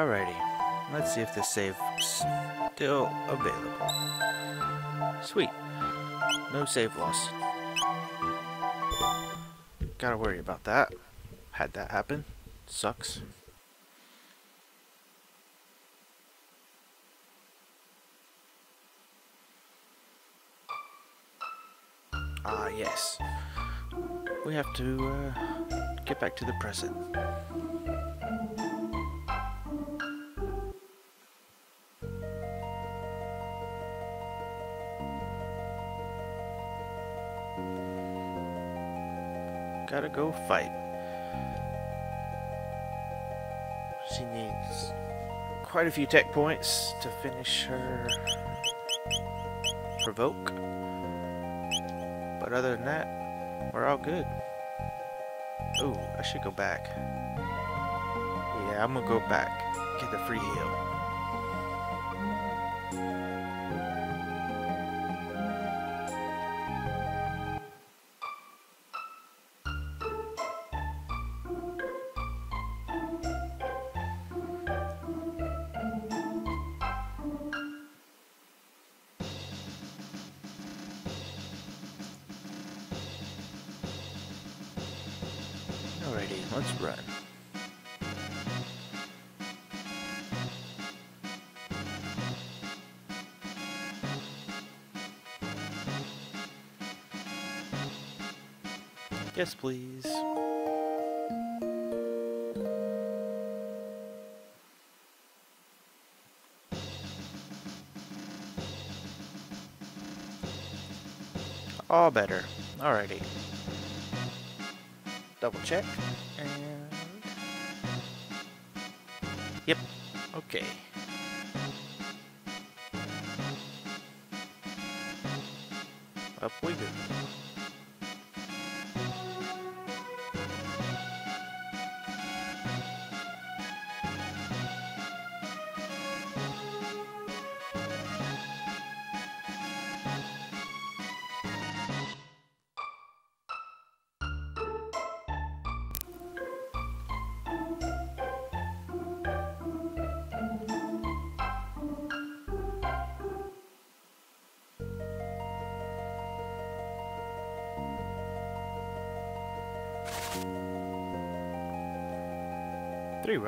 Alrighty, let's see if this save's still available. Sweet, no save loss. Gotta worry about that. Had that happen. Sucks. Ah, yes. We have to uh, get back to the present. Go fight. She needs quite a few tech points to finish her provoke. But other than that, we're all good. Ooh, I should go back. Yeah, I'm gonna go back. Get the free heal. Please. All better. Alrighty double check and yep okay up we go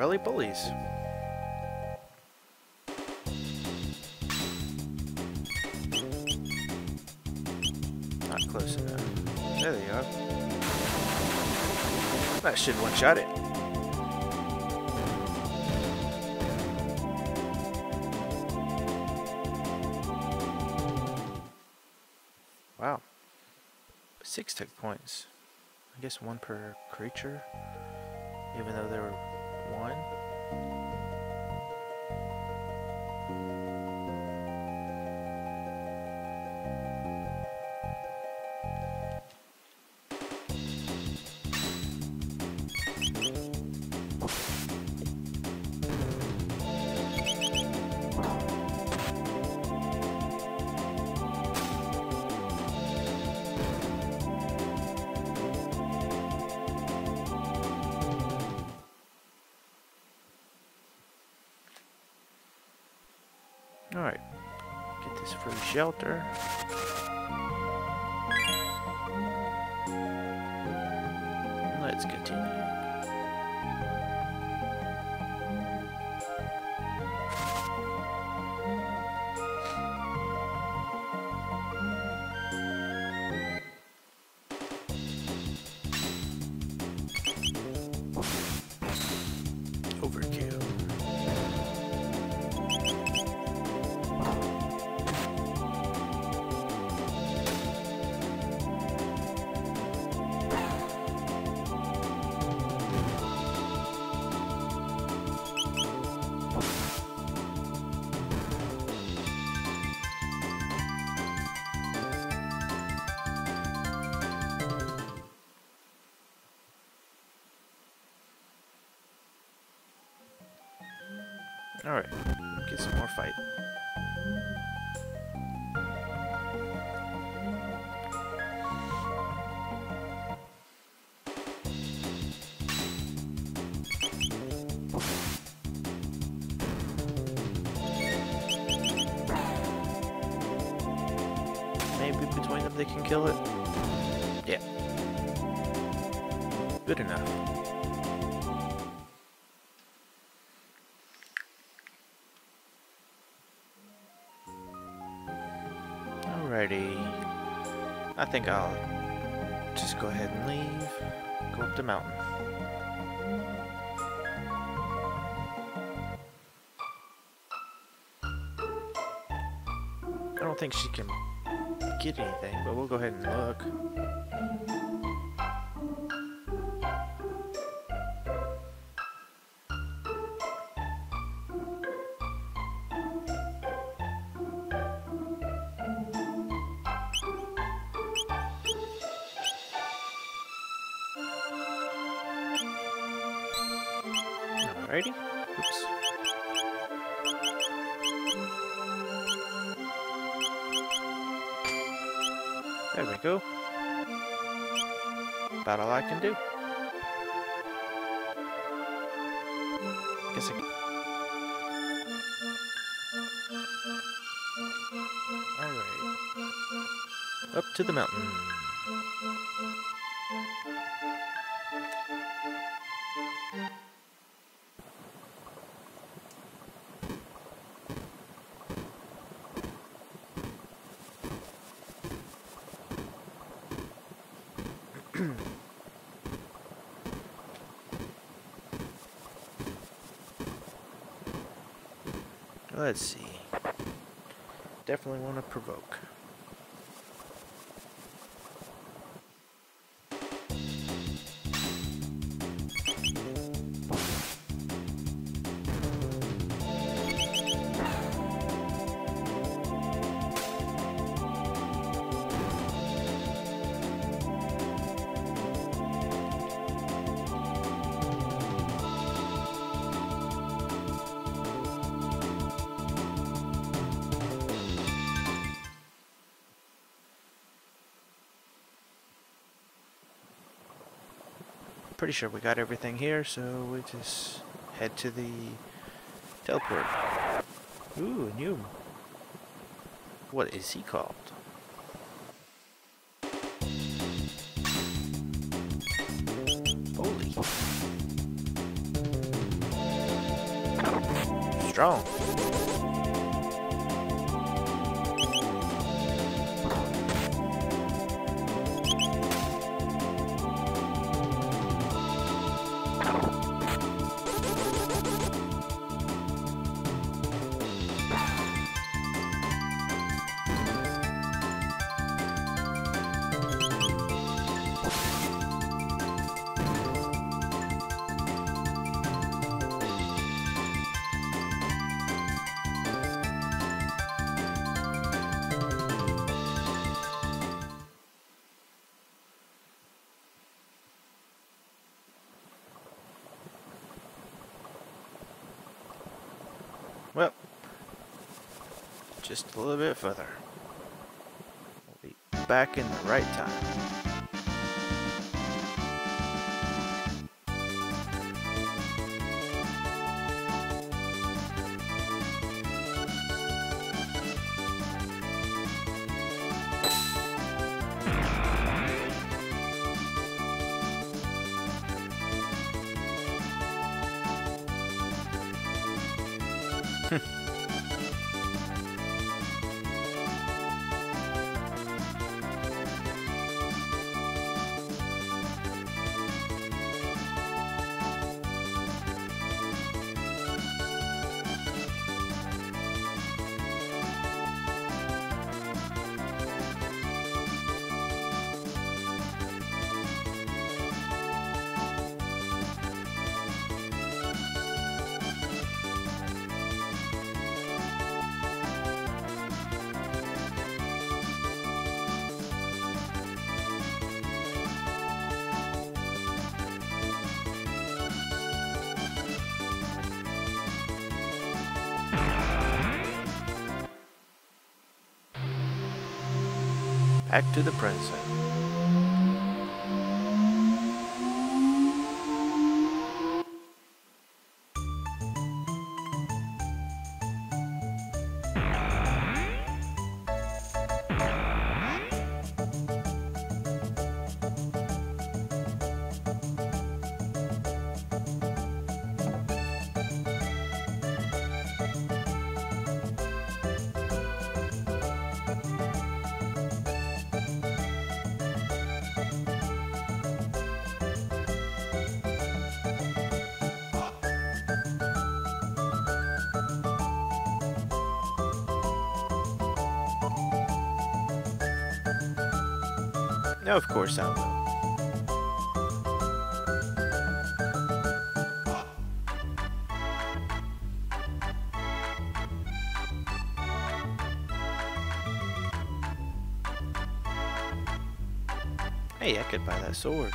Rally bullies. Not close enough. There they are. That should one-shot it. Wow. Six tech points. I guess one per creature, even though there were one. Shelter. Alright, get some more fight. Maybe between them they can kill it. I think I'll just go ahead and leave. Go up the mountain. I don't think she can get anything, but we'll go ahead and look. Up to the mountain. Let's see. Definitely want to provoke. Pretty sure we got everything here, so we just head to the teleport. Ooh, a new. What is he called? Well, just a little bit further. We'll be back in the right time. Back to the present. Hey, I could buy that sword.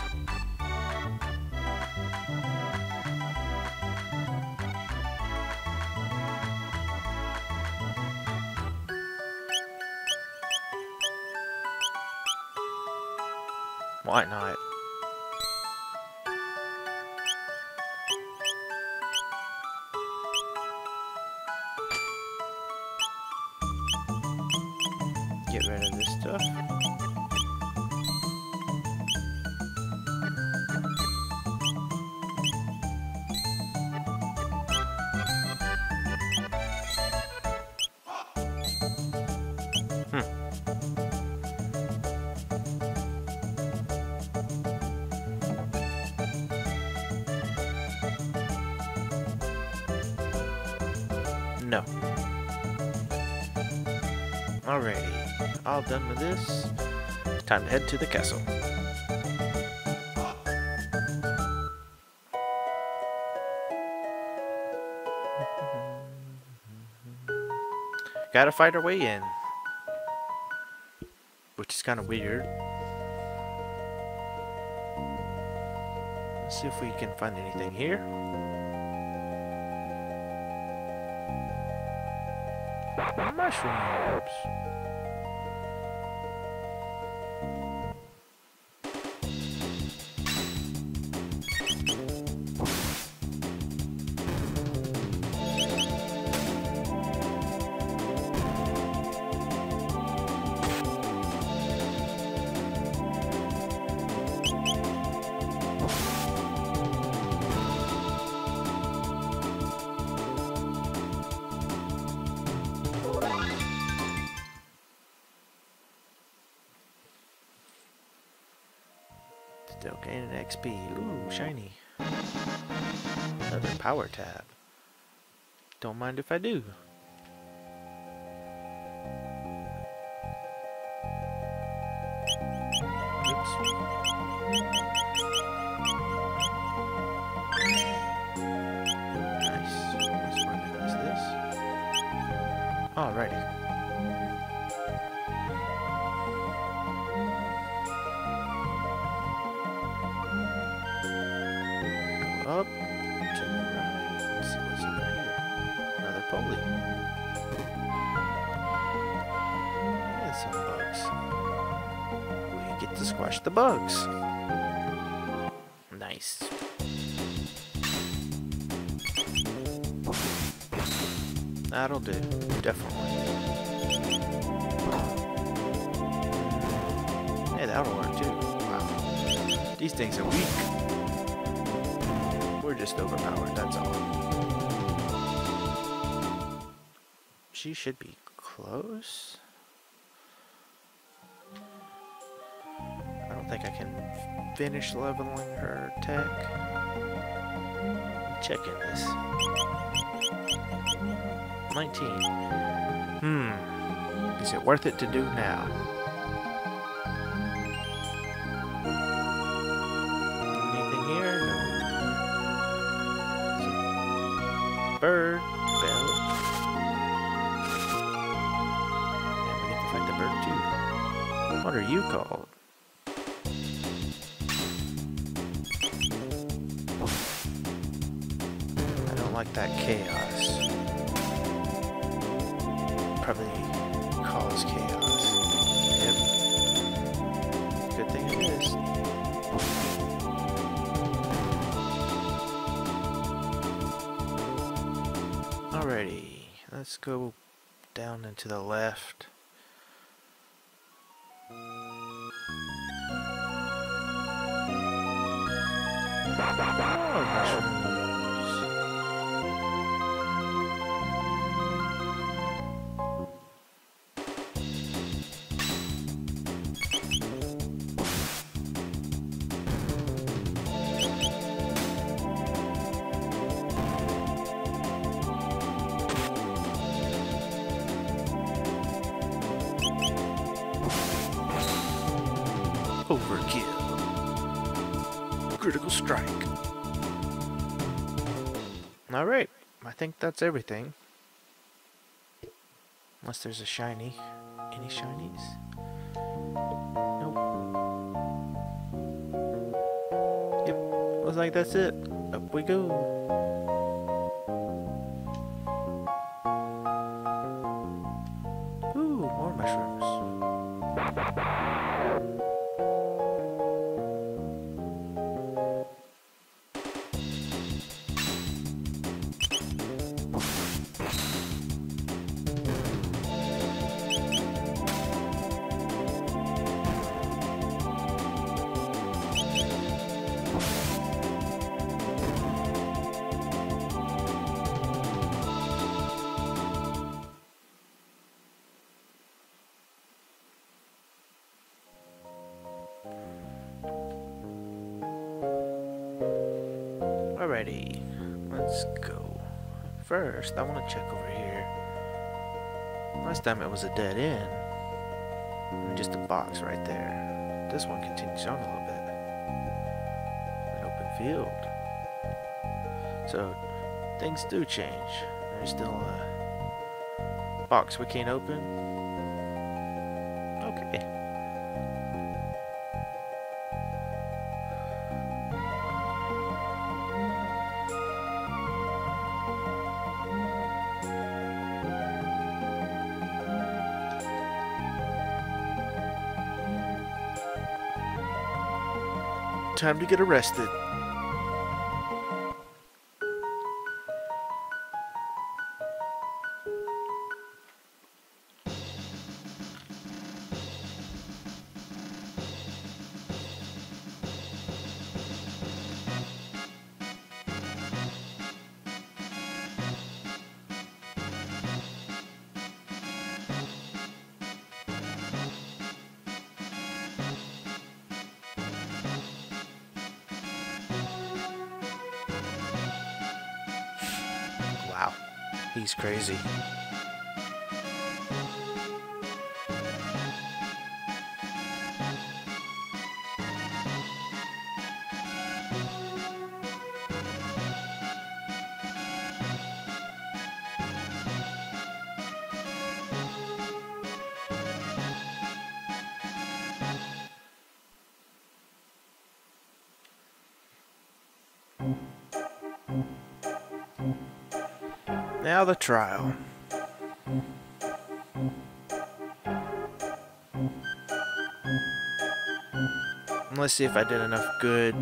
Time to head to the castle. Gotta fight our way in. Which is kind of weird. Let's see if we can find anything here. Mushrooms. Still gaining XP. Ooh, shiny. Another power tab. Don't mind if I do. Oops. Squash the bugs. Nice. That'll do. Definitely. Hey, that'll work too. Wow. These things are weak. We're just overpowered, that's all. She should be close. Finish leveling her tech. Checking this. 19. Hmm. Is it worth it to do now? Oh, think that's everything. Unless there's a shiny. Any shinies? Nope. Yep, looks like that's it. Up we go. First, I want to check over here. Last time it was a dead end. Just a box right there. This one continues on a little bit. An open field. So, things do change. There's still a box we can't open. Time to get arrested. He's Now the trial. Let's see if I did enough good.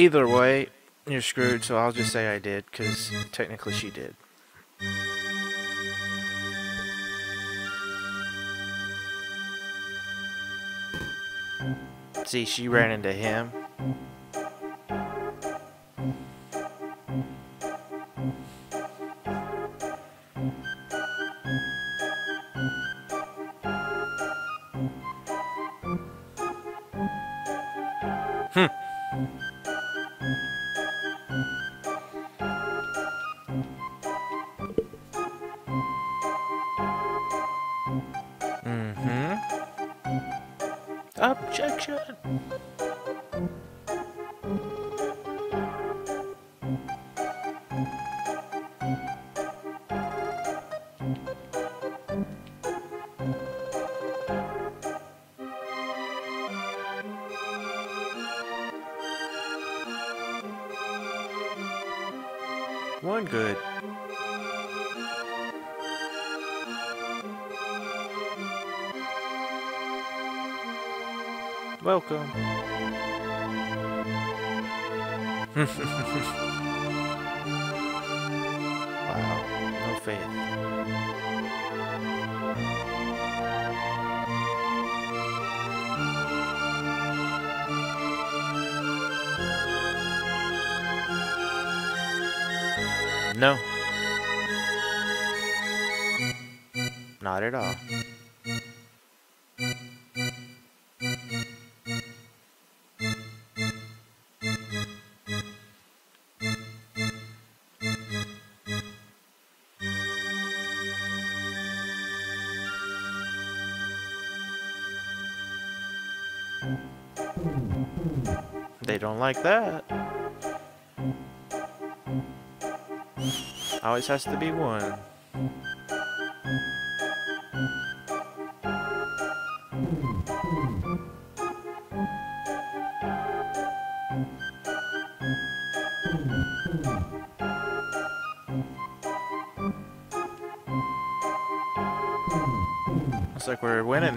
Either way, you're screwed, so I'll just say I did, because technically she did. See, she ran into him. Not at all. They don't like that. Always has to be one.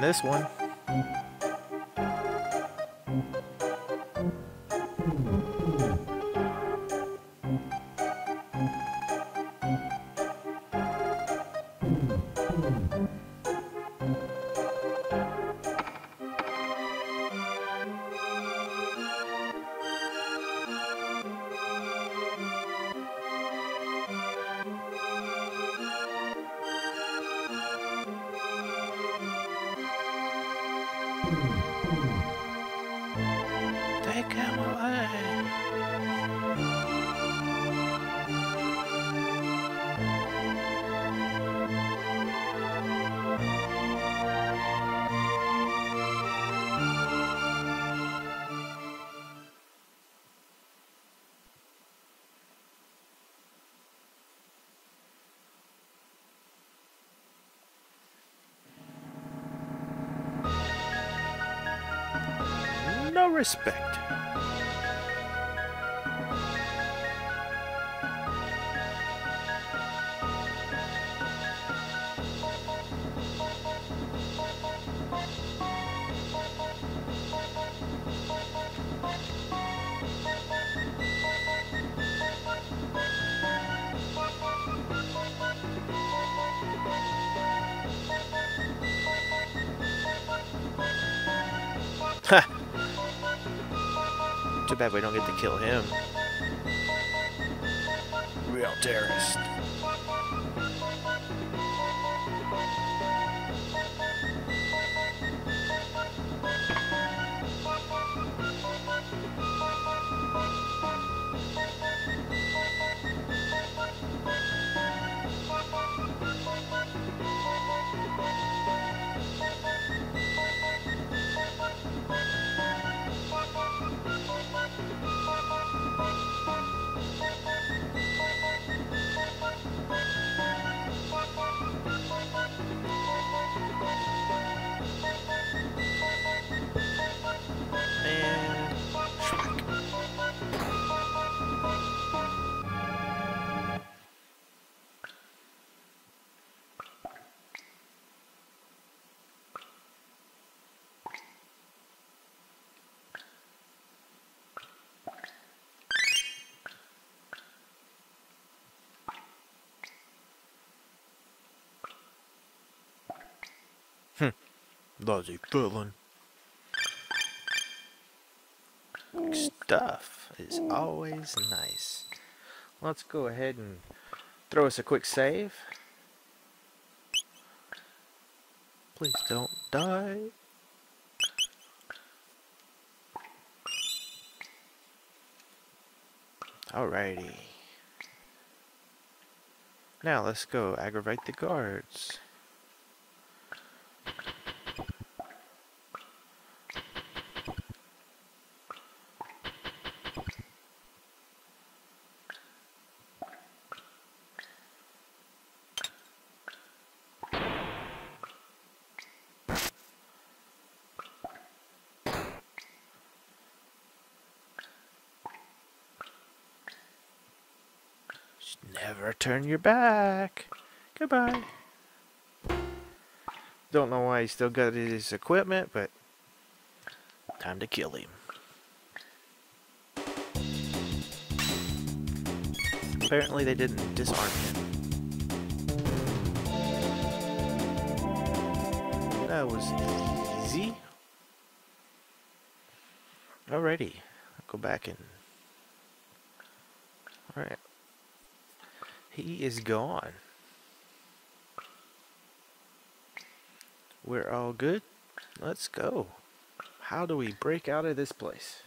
This one. Respect. Ha! Too bad we don't get to kill him. Real terrorist. Lousy villain. Stuff is always nice. Let's go ahead and throw us a quick save. Please don't die. Alrighty. Now let's go aggravate the guards. Never turn your back. Goodbye. Don't know why he still got his equipment, but time to kill him. Apparently they didn't disarm him. That was easy. Alrighty. I'll go back and... Alright. He is gone. We're all good. Let's go. How do we break out of this place?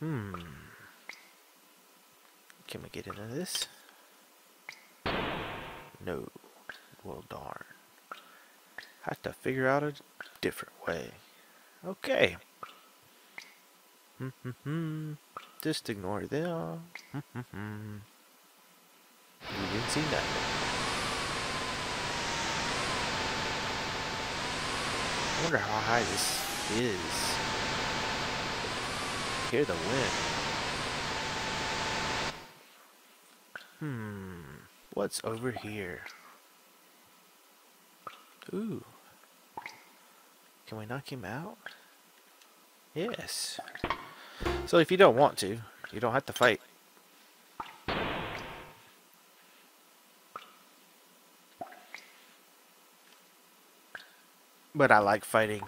Hmm. Can we get into this? No. Well, darn. Have to figure out a different way. Okay. Hmm hmm. Hmm. Just ignore them. You didn't see that. I wonder how high this is. Hear the wind. Hmm. What's over here? Ooh. Can we knock him out? Yes. So if you don't want to, you don't have to fight. But I like fighting.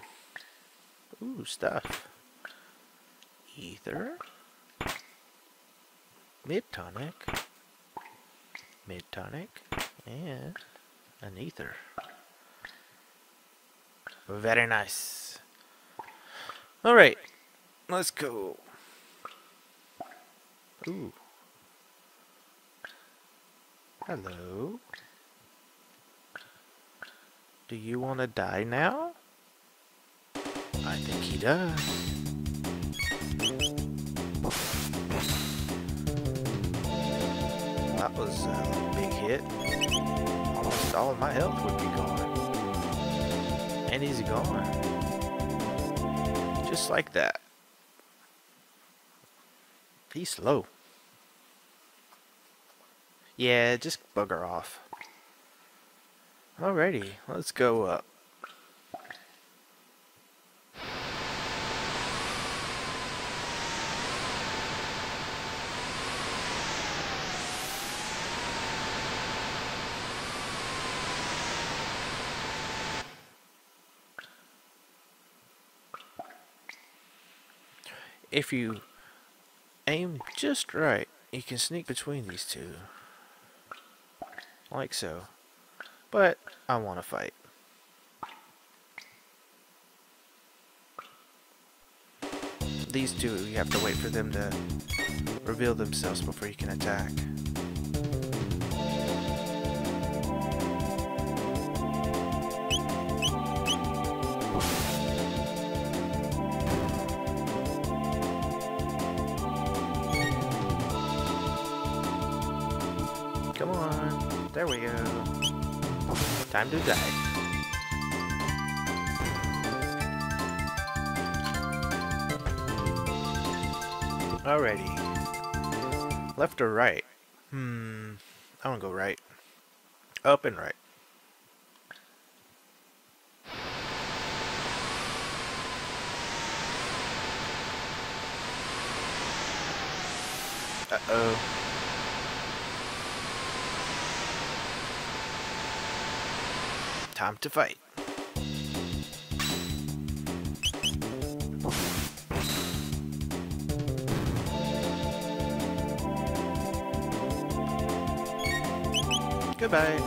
Ooh, stuff. Ether. Mid tonic. Mid tonic. And an ether. Very nice. Alright. Let's go. Ooh. Hello. Do you want to die now? I think he does. That was a big hit. Almost all of my health would be gone. And he's gone. Just like that. He's slow. Yeah, just bugger off. Alrighty, let's go up. If you aim just right, you can sneak between these two. Like so. But I want to fight. These two, you have to wait for them to reveal themselves before you can attack. Time to die. Alrighty. Left or right? Hmm. I want to go right. Up and right. Uh-oh. Time to fight. Goodbye.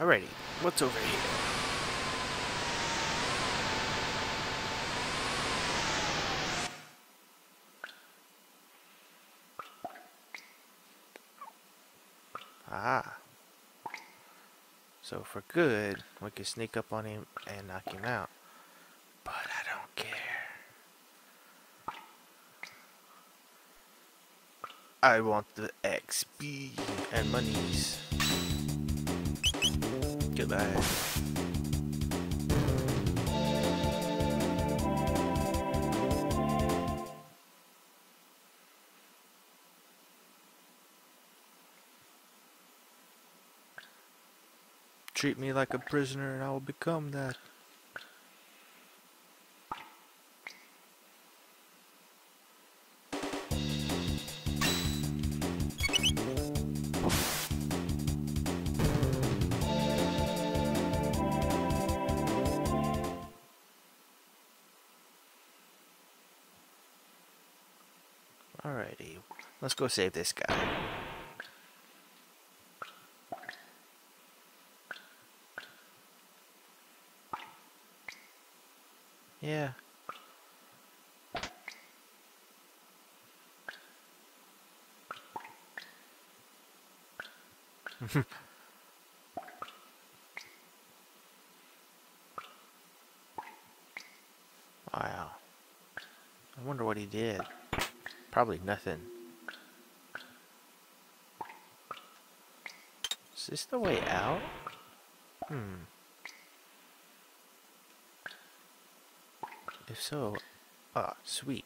Alrighty, what's over here? for good, we can sneak up on him and knock him out. But I don't care. I want the XP and monies. Goodbye. Treat me like a prisoner and I will become that. Alrighty, let's go save this guy. Yeah. wow. Did. Probably nothing. Is this the way out? Hmm. If so, ah, sweet.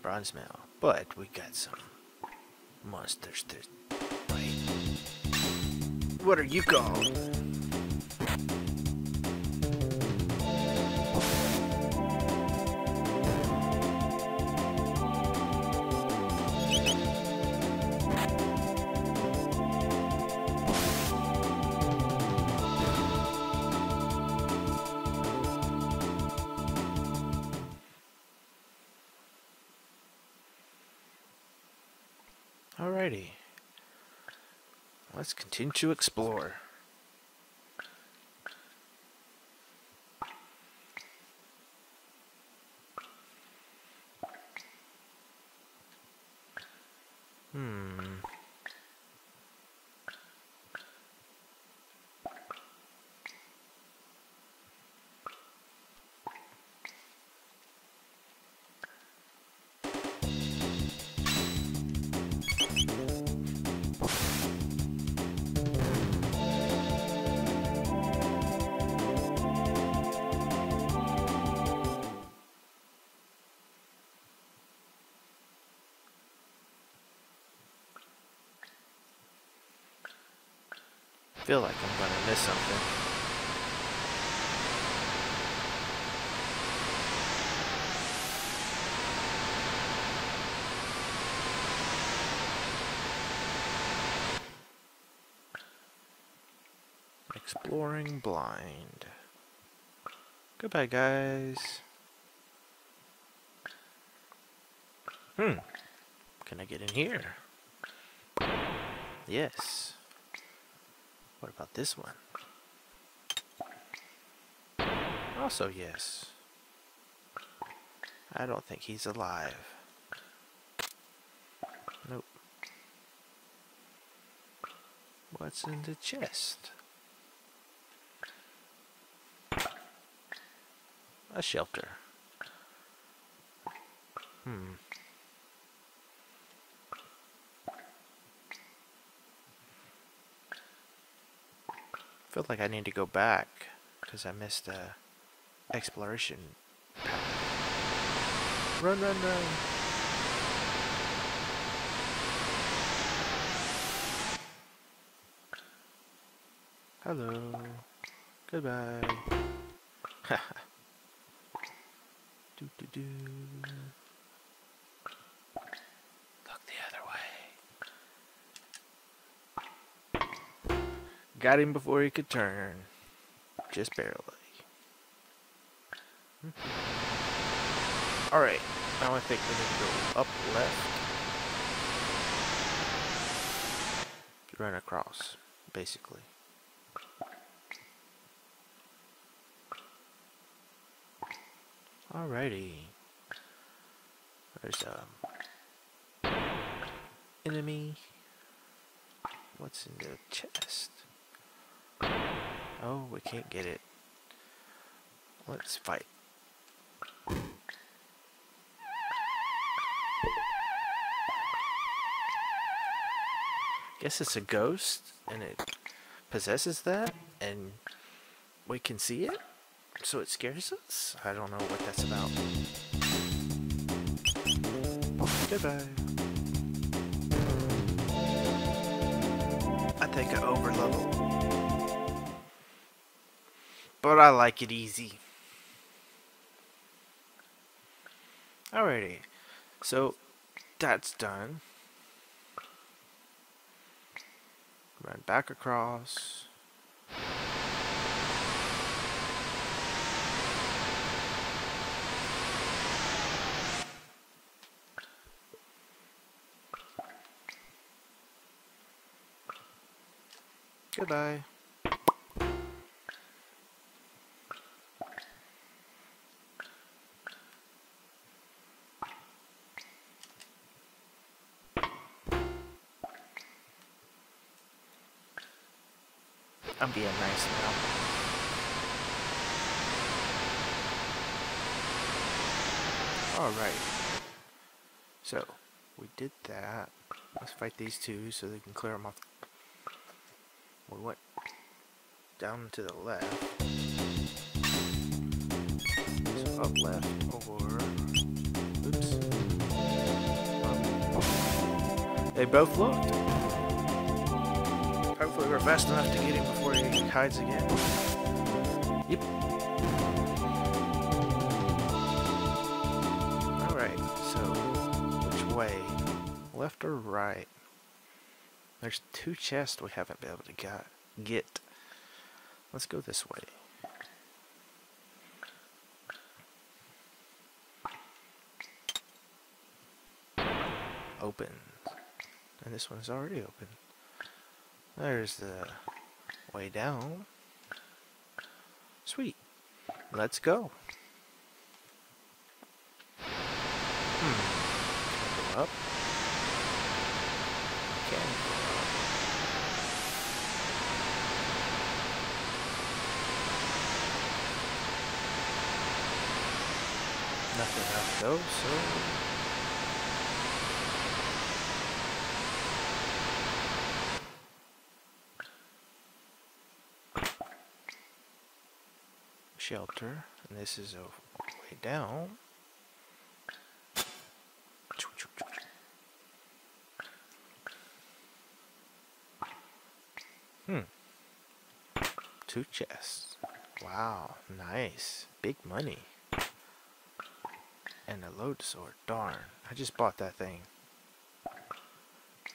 Bronze mail. But we got some monsters to fight. What are you called? Continue to explore. Feel like I'm gonna miss something. Exploring blind. Goodbye, guys. Hmm. Can I get in here? Yes. About this one? Also yes. I don't think he's alive. Nope. What's in the chest? A shelter. Hmm. Feel like I need to go back because I missed a exploration. Run, run, run. Hello. Goodbye. do do do. Got him before he could turn. Just barely. Alright, now I think we need to go up left. Run across, basically. Alrighty. There's a um, enemy. What's in the chest? Oh, we can't get it. Let's fight. guess it's a ghost and it possesses that and we can see it? So it scares us? I don't know what that's about. Goodbye. I think I over level but I like it easy alrighty so that's done Run back across. Goodbye. I'm being nice now. Alright. So, we did that. Let's fight these two so they can clear them off. We went down to the left. So up left over. Oops. They both looked. Hopefully we're fast enough to get him before he hides again. Yep. Alright, so which way? Left or right? There's two chests we haven't been able to get. get. Let's go this way. Open. And this one is already open. There's the way down. Sweet. Let's go. Hmm. Go up. Up. Nothing up though, so and this is a way down. Hmm. Two chests. Wow, nice. Big money. And a Lode Sword. Darn. I just bought that thing.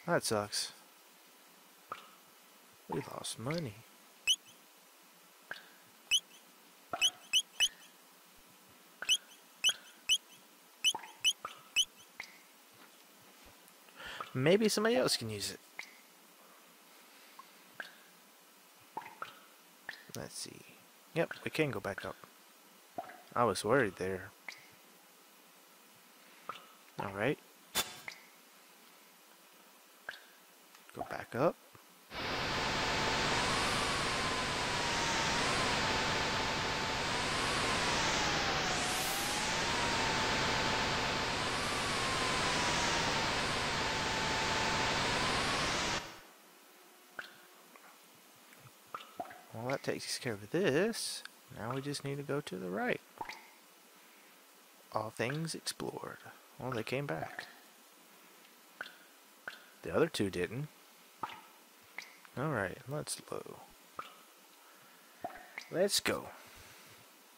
That sucks. We lost money. Maybe somebody else can use it. Let's see. Yep, we can go back up. I was worried there. Alright. Go back up. Well, that takes care of this. Now we just need to go to the right. All things explored. Well, they came back. The other two didn't. Alright, let's low. Let's go.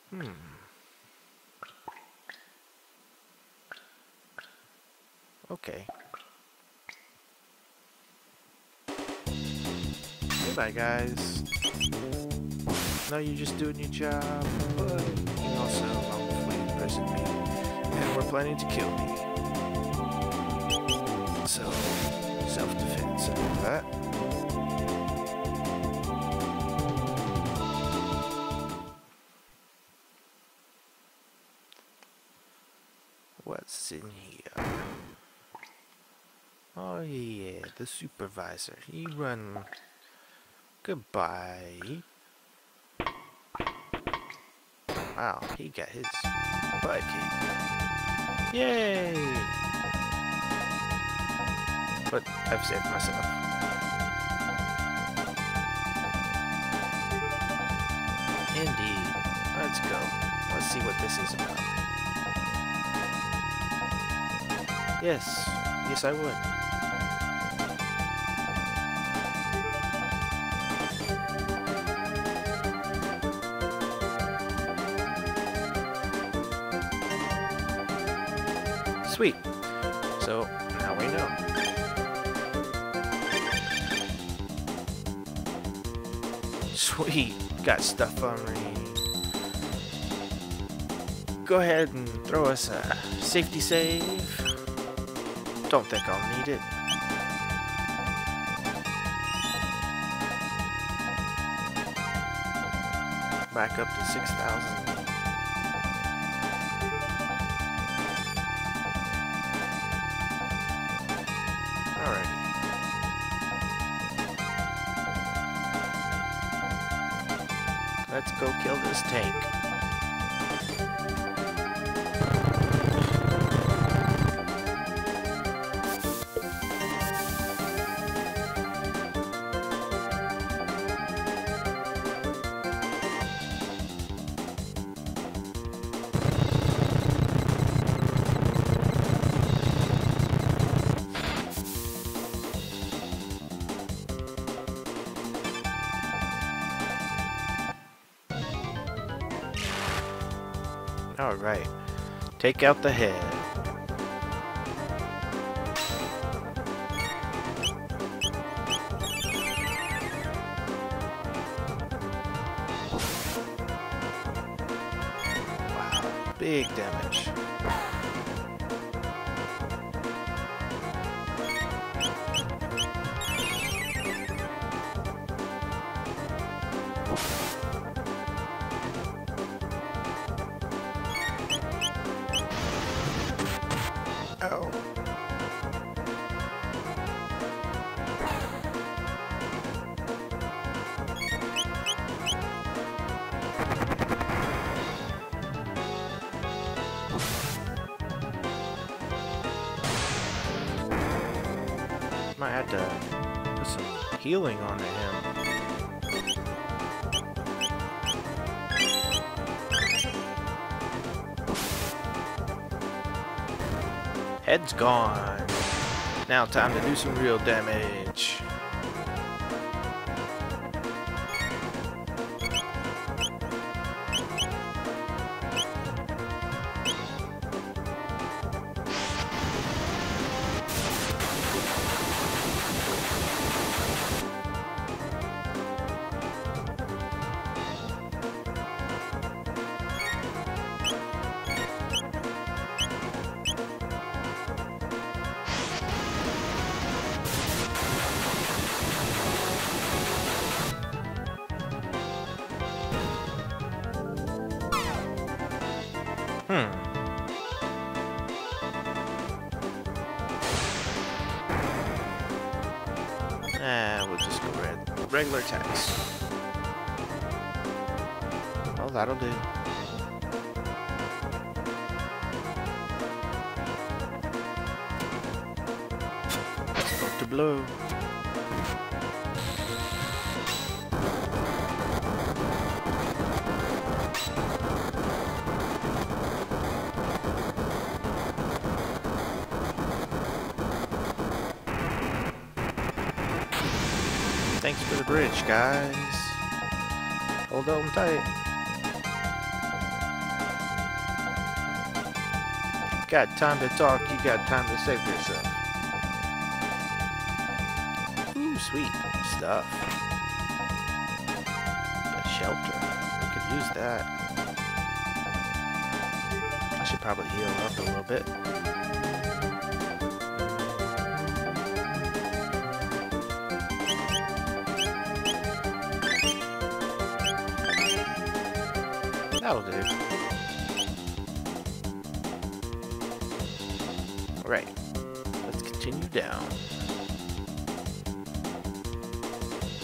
Hmm. Okay. Goodbye, guys. No, you're just doing your job, but you also wrongfully imprisoned me, and we're planning to kill me. So, self-defense and all that. What's in here? Oh yeah, the supervisor. He run Goodbye. Wow, he got his butt kicked. Yay! But I've saved myself. Indeed. Let's go. Let's see what this is about. Yes. Yes, I would. Sweet. So, now we know. Sweet. Got stuff on me. Go ahead and throw us a safety save. Don't think I'll need it. Back up to 6,000. This tank. Take out the head. Put some healing onto him. Head's gone. Now time to do some real damage. Guys. Hold on tight. Got time to talk, you got time to save yourself. Ooh, sweet stuff. A shelter. We could use that. I should probably heal up a little bit. Let's continue down.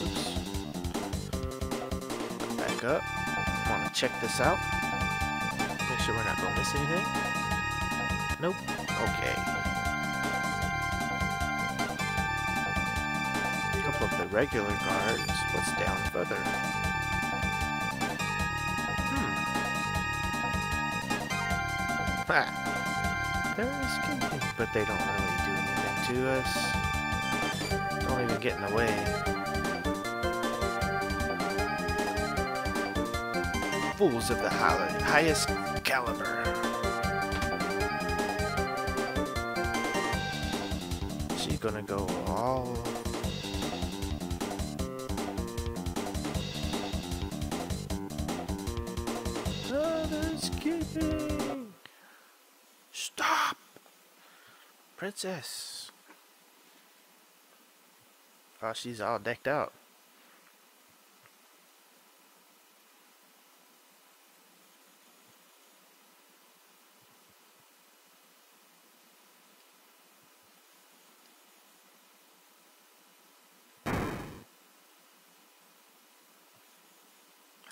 Oops. Back up. Want to check this out. Make sure we're not going to miss anything. Nope. Okay. Couple of the regular guards. What's down further? Hmm. They're but they don't really do anything to us. Don't even get in the way. Fools of the high highest caliber. She's gonna go all Princess! Oh, she's all decked out.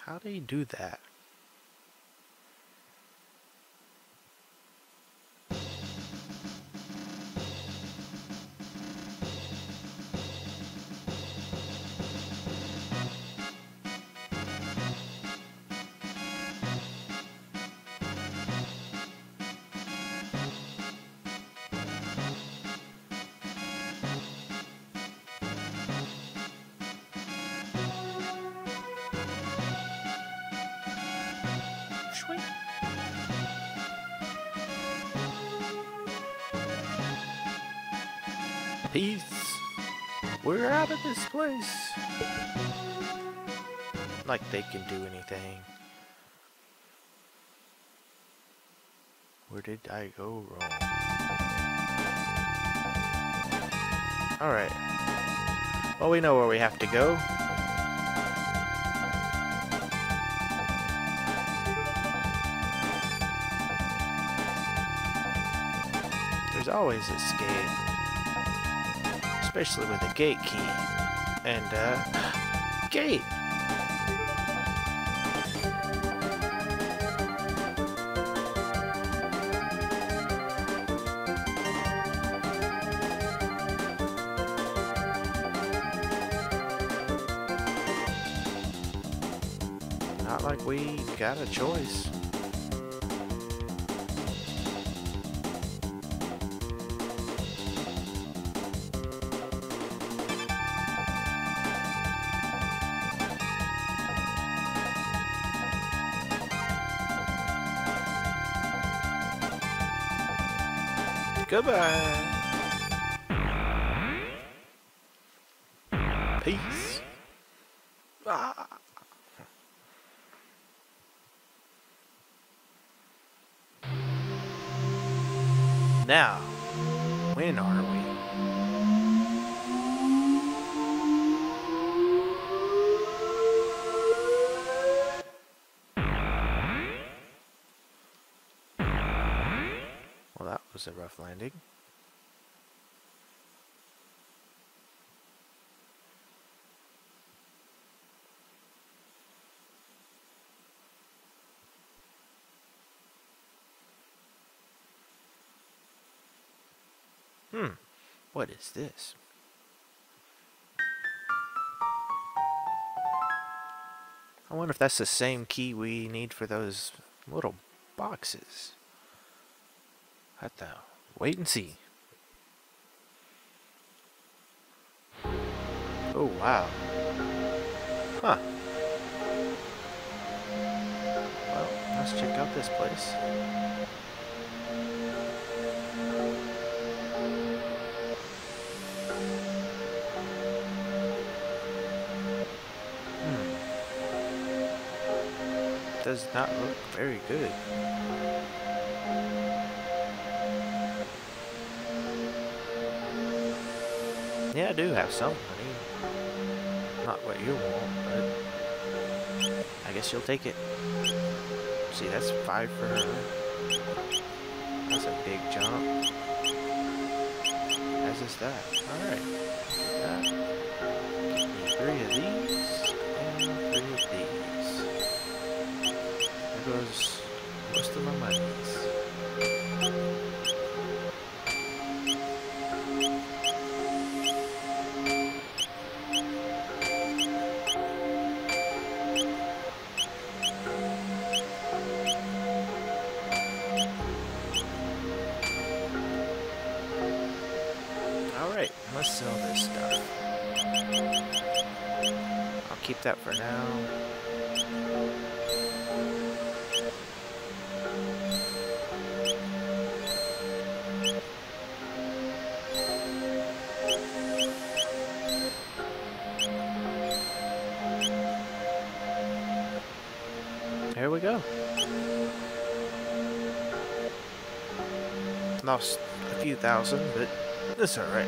How do you do that? This place. Like they can do anything. Where did I go wrong? Alright. Well, we know where we have to go. There's always escape. Especially with a gate key. And, uh, gate! Not like we got a choice. Goodbye. Rough landing. Hmm, what is this? I wonder if that's the same key we need for those little boxes. Have to wait and see. Oh, wow. Huh. Well, let's check out this place. Hmm. Does not look very good. Yeah, I do have some money. Not what you want, but I guess you'll take it. See, that's five for her. That's a big jump. As is that. Alright. Three of these thousand, but that's alright.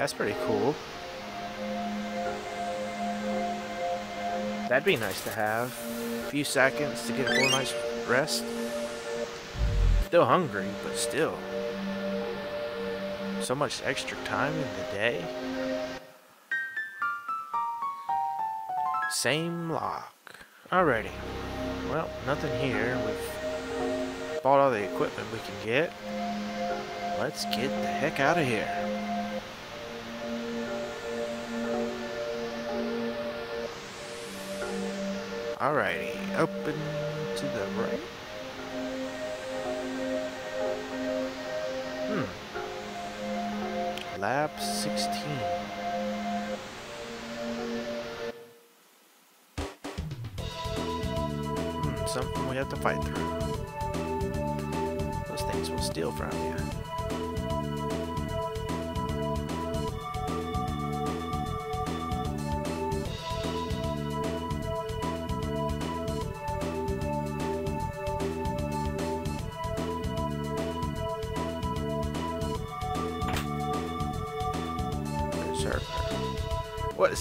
That's pretty cool. That'd be nice to have. A few seconds to get a full night's rest. Still hungry, but still. So much extra time in the day. Same lock. Alrighty. Well, nothing here. We've bought all the equipment we can get. Let's get the heck out of here. Alrighty, open to the right. Hmm. Lab 16. Hmm, something we have to fight through. Those things will steal from you.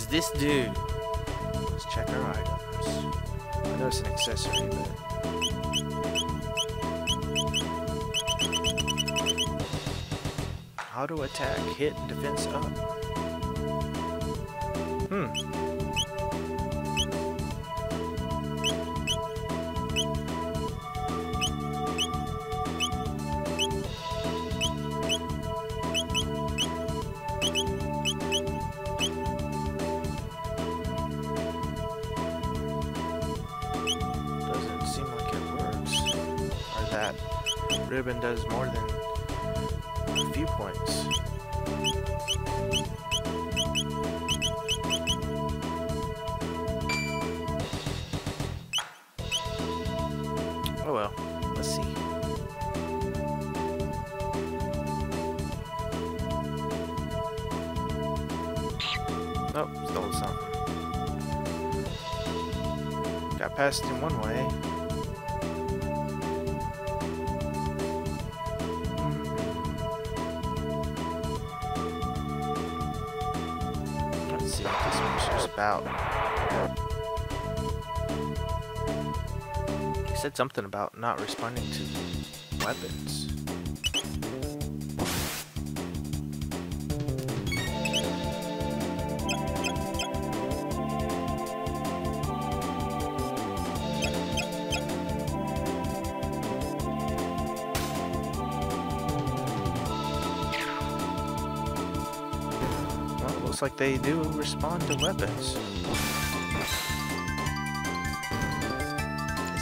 This do? Let's check our items. I know it's an accessory, but... How to attack, hit, defense up. Oh well, let's see. Oh, stole something. Got past in one way. Hmm. Let's see what this mission's about. Said something about not responding to weapons. Looks like they do respond to weapons.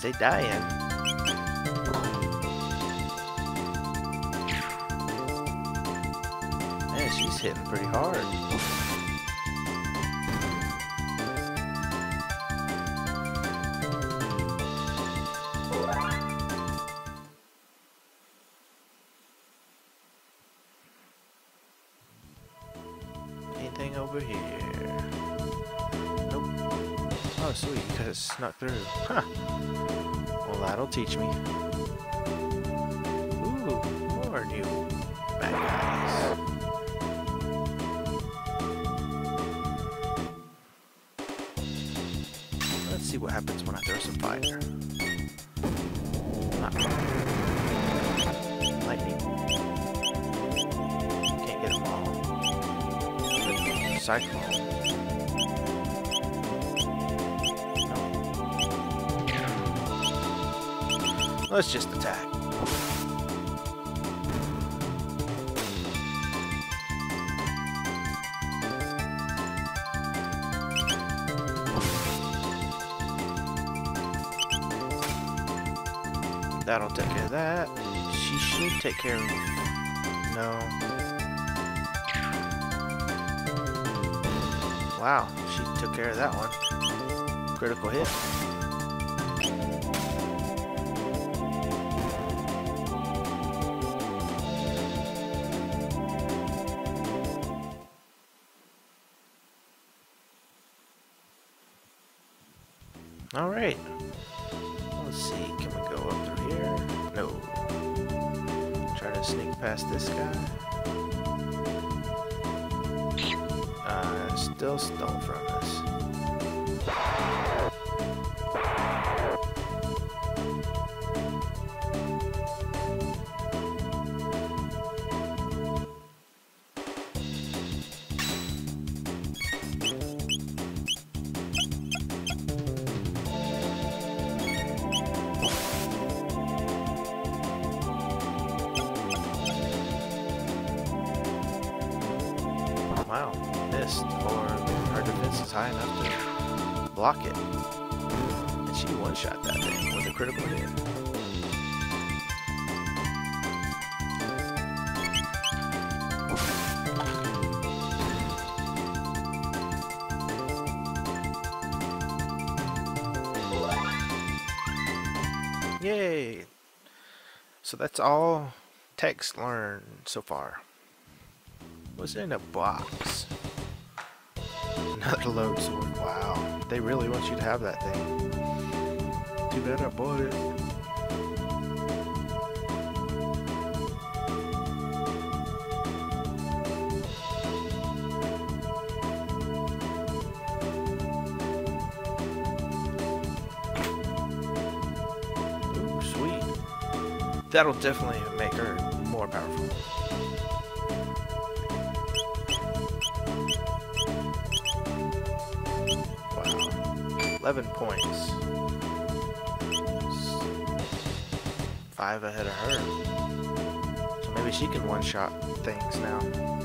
They dying? Man, she's hitting pretty hard. Anything over here? Nope. Oh, sweet, you guys snuck through. Huh. That'll teach me. Let's just attack. That'll take care of that. She should take care of... No. Wow, she took care of that one. Critical hit. So that's all techs learned so far. What's in a box? Another Lode Sword. Wow. They really want you to have that thing. Too bad I bought it. That'll definitely make her more powerful. Wow. 11 points. Five ahead of her. So maybe she can one-shot things now.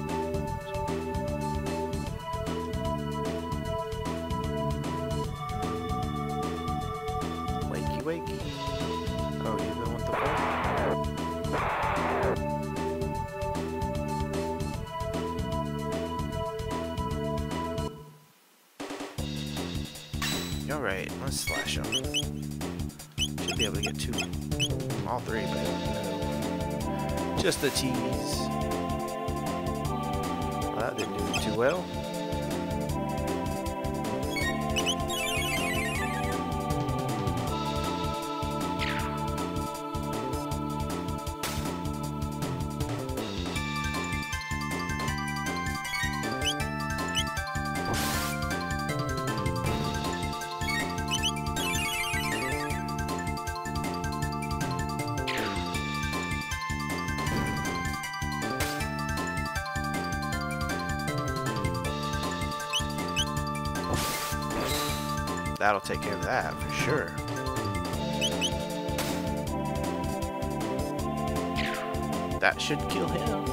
Just the tease. Well, that didn't do too well. That'll take care of that for sure. That should kill him.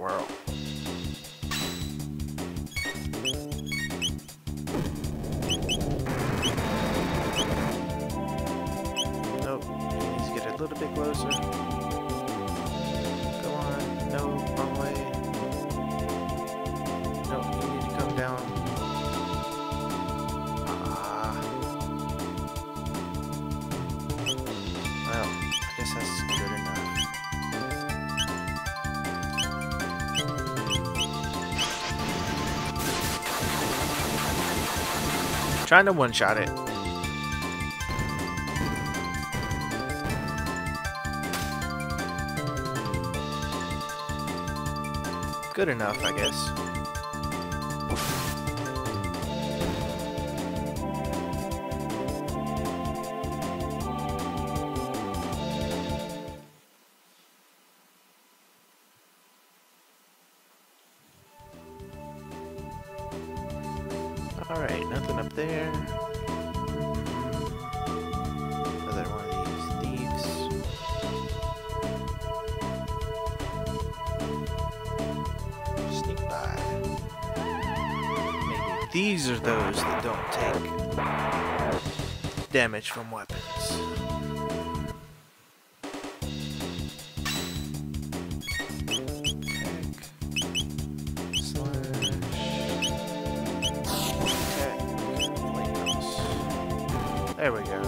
Whirl. Nope, oh, he needs get a little bit closer. Trying to one-shot it. Good enough, I guess. damage from weapons. There we go.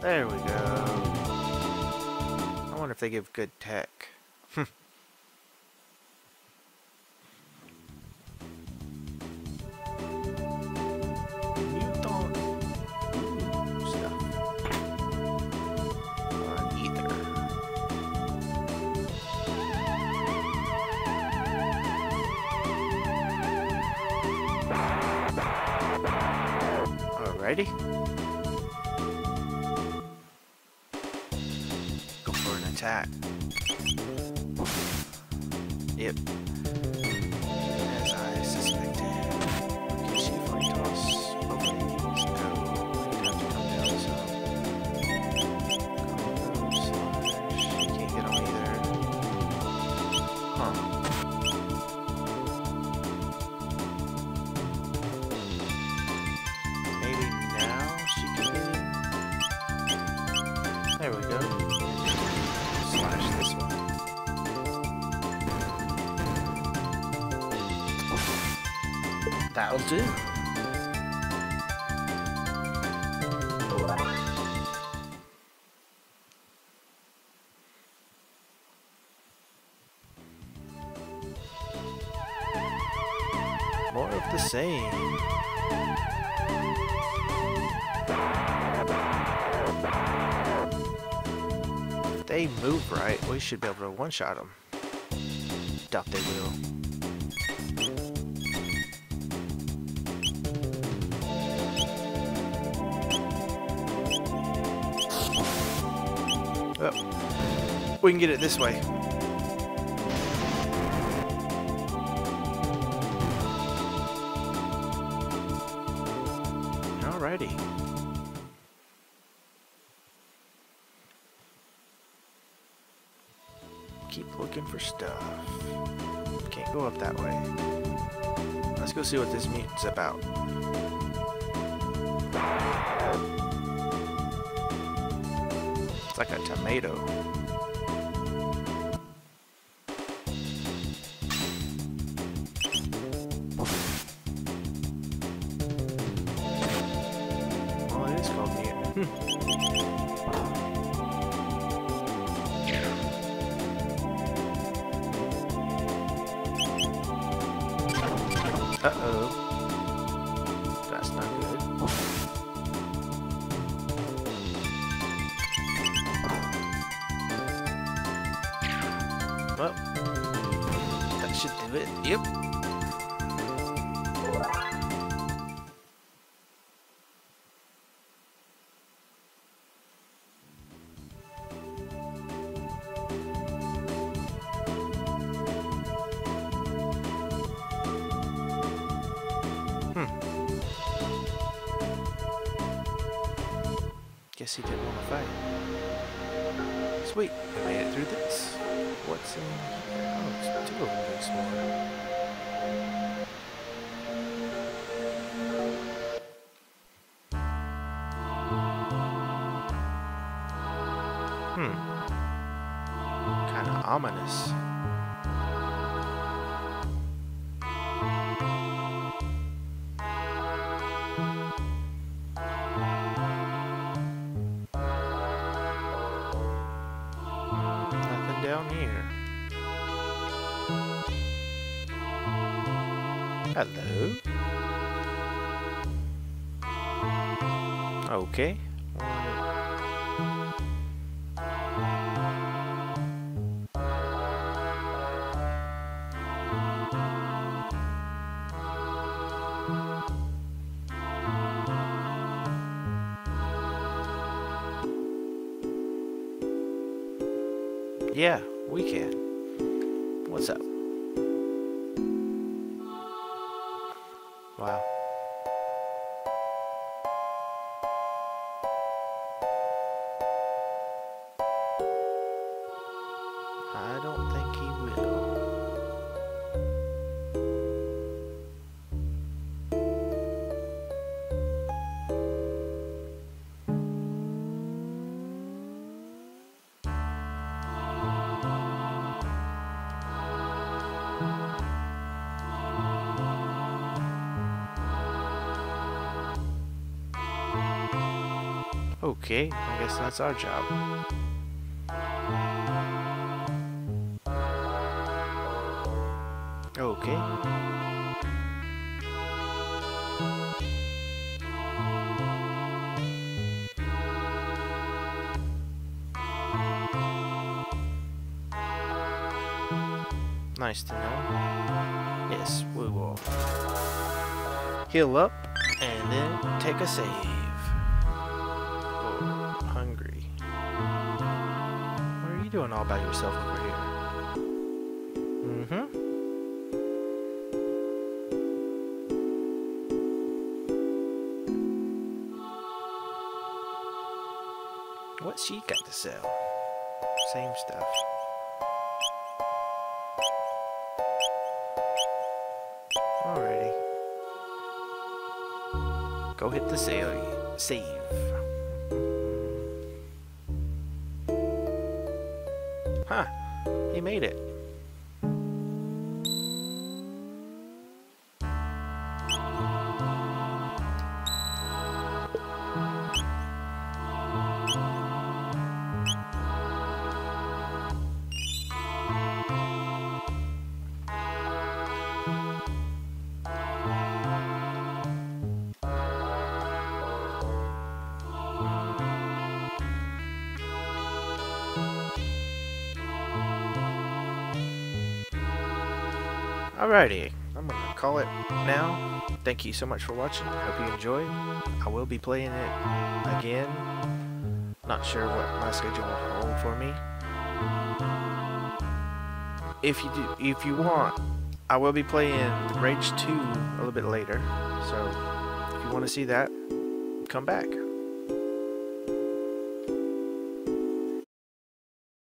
There we go. I wonder if they give good attack. Yep. one-shot them. Doubt they will. Oh. We can get it this way. It's like a tomato. Well, that should do it. Yep. Okay. Yeah, Okay, I guess that's our job. Nice to know. Yes, we will heal up and then take a save. Oh, hungry. What are you doing all by yourself over here? Mm-hmm. What's she got to sell? Same stuff. Go hit the save. Save. Huh. He made it. Alrighty, I'm gonna call it now. Thank you so much for watching. Hope you enjoyed. I will be playing it again. Not sure what my schedule will hold for me. If you do, if you want, I will be playing Rage 2 a little bit later. So if you want to see that, come back.